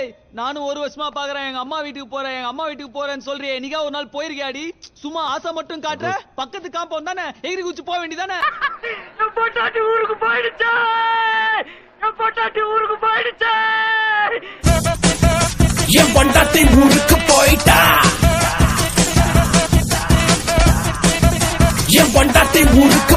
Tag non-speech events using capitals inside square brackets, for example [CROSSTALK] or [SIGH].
டேய் நானும் ஒரு வருஷமா பாக்குறேன். எங்க அம்மா வீட்டுக்கு போறேன். எங்க அம்மா வீட்டுக்கு போறேன்னு சொல்றியே. நீங்க ஒரு நாள் போயிருக்கியாடி? சும்மா ஆசை மட்டும் காட்டுற. பக்கத்து காம்பவுண்ட் தானே? எகிரி குச்சி போக வேண்டியதானே? [LAUGHS] பொட்டாட்டி ஊருக்கு போயிடுச்சா! பொட்டாட்டி ஊருக்கு போயிடுச்சா! என் பொண்டாட்டி ஊருக்கு போயிட்டா? என் பொண்டாட்டி ஊருக்கு